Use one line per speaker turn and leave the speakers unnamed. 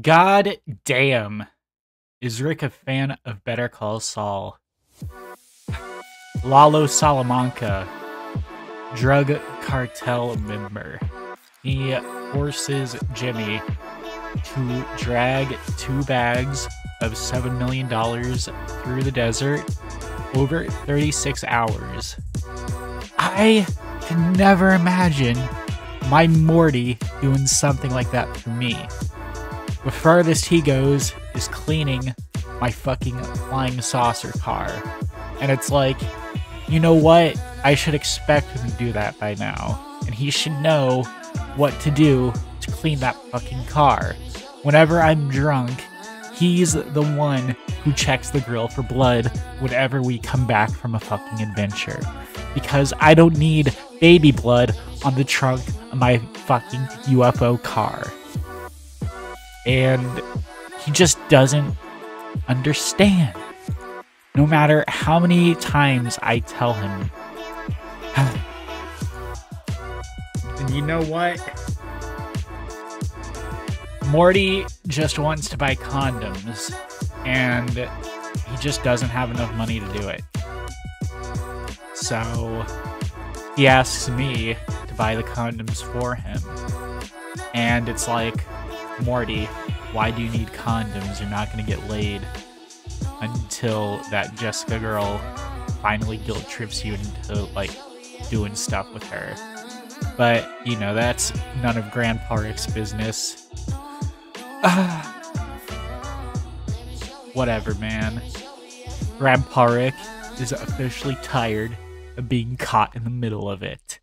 God damn. Is Rick a fan of Better Call Saul? Lalo Salamanca, drug cartel member. He forces Jimmy to drag two bags of $7 million through the desert over 36 hours. I can never imagine my Morty doing something like that for me. The furthest he goes is cleaning my fucking flying saucer car. And it's like, you know what? I should expect him to do that by now. And he should know what to do to clean that fucking car. Whenever I'm drunk, he's the one who checks the grill for blood whenever we come back from a fucking adventure. Because I don't need baby blood on the trunk of my fucking UFO car. And he just doesn't understand. No matter how many times I tell him. and you know what? Morty just wants to buy condoms, and he just doesn't have enough money to do it. So he asks me to buy the condoms for him. And it's like, Morty, why do you need condoms? You're not going to get laid until that Jessica girl finally guilt trips you into like doing stuff with her. But, you know, that's none of Grandpa Rick's business. Whatever, man. Grandpa Rick is officially tired of being caught in the middle of it.